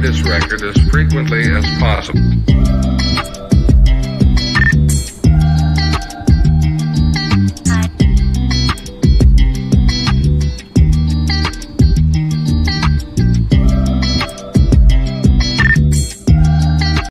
this record as frequently as possible.